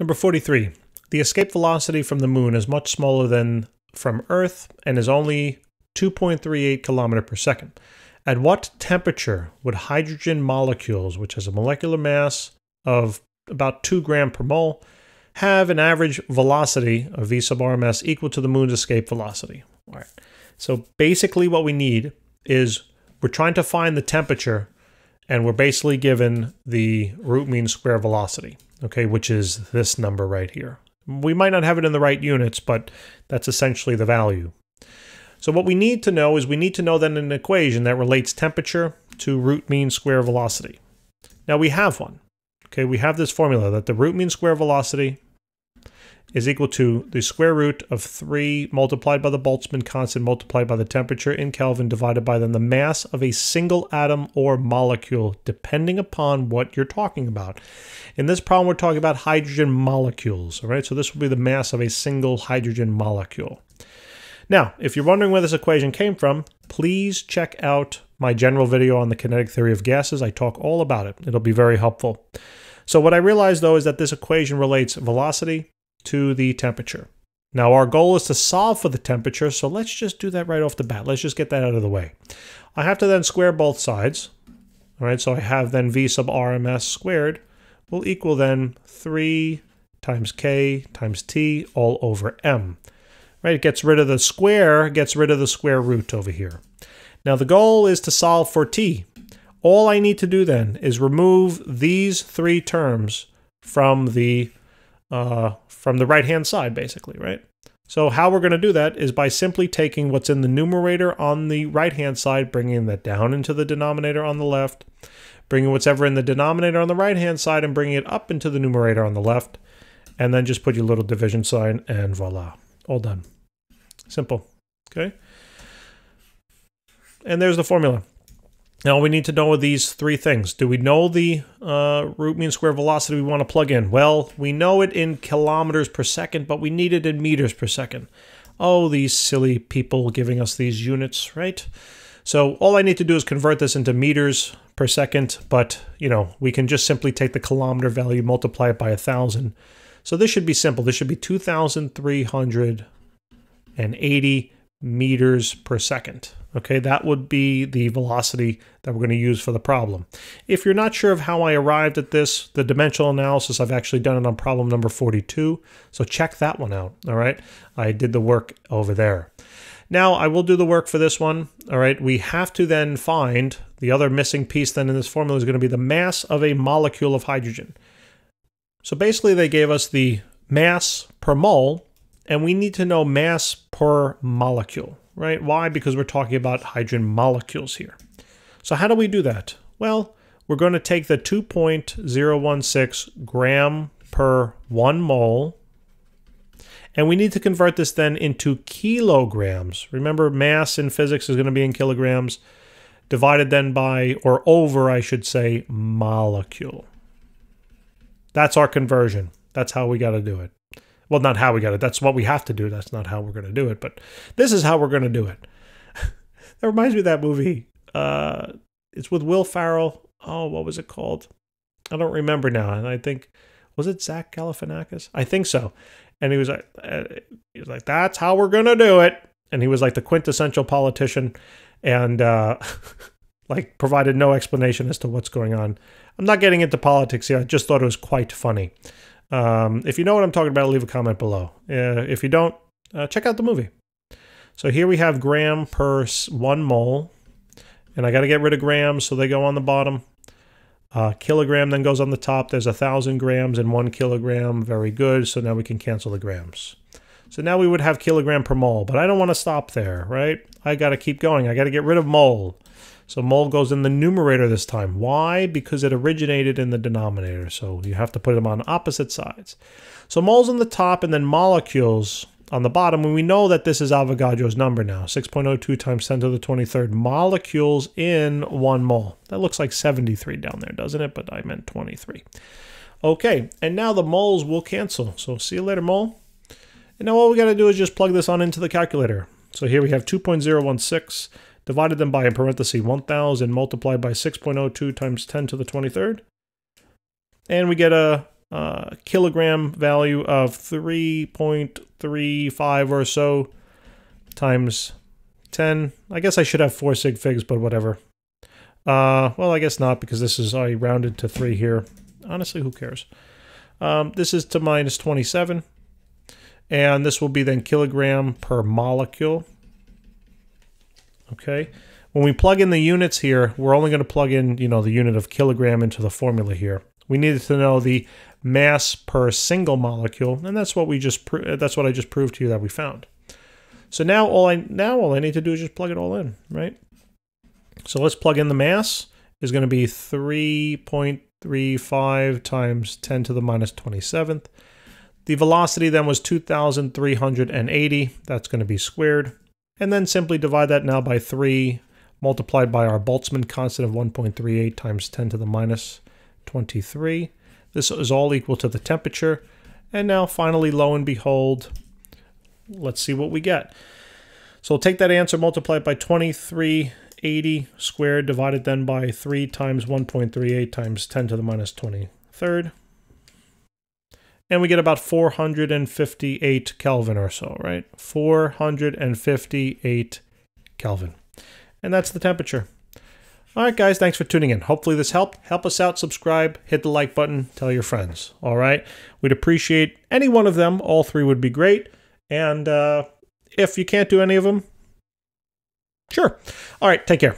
Number 43. The escape velocity from the moon is much smaller than from Earth and is only 2.38 kilometer per second. At what temperature would hydrogen molecules, which has a molecular mass of about 2 gram per mole, have an average velocity of v sub rms equal to the moon's escape velocity? All right. So basically what we need is we're trying to find the temperature and we're basically given the root mean square velocity okay, which is this number right here. We might not have it in the right units, but that's essentially the value. So what we need to know is we need to know then an equation that relates temperature to root mean square velocity. Now we have one. Okay, we have this formula that the root mean square velocity is equal to the square root of 3 multiplied by the Boltzmann constant multiplied by the temperature in Kelvin divided by then the mass of a single atom or molecule, depending upon what you're talking about. In this problem, we're talking about hydrogen molecules, all right? So this will be the mass of a single hydrogen molecule. Now, if you're wondering where this equation came from, please check out my general video on the kinetic theory of gases. I talk all about it. It'll be very helpful. So what I realized, though, is that this equation relates velocity to the temperature. Now our goal is to solve for the temperature, so let's just do that right off the bat. Let's just get that out of the way. I have to then square both sides. All right, so I have then V sub RMS squared will equal then 3 times K times T all over M. Right, it gets rid of the square, gets rid of the square root over here. Now the goal is to solve for T. All I need to do then is remove these three terms from the uh, from the right-hand side, basically, right? So how we're going to do that is by simply taking what's in the numerator on the right-hand side, bringing that down into the denominator on the left, bringing whatever in the denominator on the right-hand side and bringing it up into the numerator on the left, and then just put your little division sign and voila, all done. Simple, okay? And there's the formula. Now we need to know these three things. Do we know the uh, root mean square velocity we want to plug in? Well, we know it in kilometers per second, but we need it in meters per second. Oh, these silly people giving us these units, right? So all I need to do is convert this into meters per second, but you know, we can just simply take the kilometer value, multiply it by a thousand. So this should be simple. This should be 2,380 meters per second. Okay, that would be the velocity that we're going to use for the problem. If you're not sure of how I arrived at this, the dimensional analysis, I've actually done it on problem number 42. So check that one out. All right, I did the work over there. Now I will do the work for this one. All right, we have to then find the other missing piece then in this formula is going to be the mass of a molecule of hydrogen. So basically they gave us the mass per mole and we need to know mass per molecule right? Why? Because we're talking about hydrogen molecules here. So how do we do that? Well, we're going to take the 2.016 gram per one mole, and we need to convert this then into kilograms. Remember, mass in physics is going to be in kilograms, divided then by, or over, I should say, molecule. That's our conversion. That's how we got to do it. Well, not how we got it. That's what we have to do. That's not how we're going to do it. But this is how we're going to do it. that reminds me of that movie. Uh, it's with Will Ferrell. Oh, what was it called? I don't remember now. And I think was it Zach Galifianakis? I think so. And he was like, uh, he was like, that's how we're going to do it. And he was like the quintessential politician, and uh, like provided no explanation as to what's going on. I'm not getting into politics here. I just thought it was quite funny. Um, if you know what I'm talking about, leave a comment below. Uh, if you don't, uh, check out the movie. So here we have gram per one mole, and I got to get rid of grams, so they go on the bottom. Uh, kilogram then goes on the top. There's a thousand grams and one kilogram. Very good. So now we can cancel the grams. So now we would have kilogram per mole, but I don't want to stop there, right? I got to keep going. I got to get rid of mole. So mole goes in the numerator this time. Why? Because it originated in the denominator. So you have to put them on opposite sides. So moles on the top and then molecules on the bottom. And we know that this is Avogadro's number now. 6.02 times 10 to the 23rd molecules in one mole. That looks like 73 down there, doesn't it? But I meant 23. Okay, and now the moles will cancel. So see you later, mole. And now all we got to do is just plug this on into the calculator. So here we have 2.016 divided them by, in parenthesis, 1000 multiplied by 6.02 times 10 to the 23rd. And we get a uh, kilogram value of 3.35 or so times 10. I guess I should have four sig figs, but whatever. Uh, well, I guess not because this is I rounded to 3 here. Honestly, who cares? Um, this is to minus 27. And this will be then kilogram per molecule. Okay. When we plug in the units here, we're only going to plug in, you know, the unit of kilogram into the formula here. We needed to know the mass per single molecule, and that's what we just that's what I just proved to you that we found. So now all I now all I need to do is just plug it all in, right? So let's plug in the mass is going to be 3.35 times 10 to the minus 27th. The velocity then was 2,380. That's going to be squared. And then simply divide that now by 3 multiplied by our Boltzmann constant of 1.38 times 10 to the minus 23. This is all equal to the temperature. And now finally, lo and behold, let's see what we get. So we'll take that answer, multiply it by 2380 squared, divided then by 3 times 1.38 times 10 to the minus 23rd. And we get about 458 Kelvin or so, right? 458 Kelvin. And that's the temperature. All right, guys, thanks for tuning in. Hopefully this helped. Help us out, subscribe, hit the like button, tell your friends. All right, we'd appreciate any one of them. All three would be great. And uh, if you can't do any of them, sure. All right, take care.